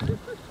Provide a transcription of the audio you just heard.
Ha ha ha!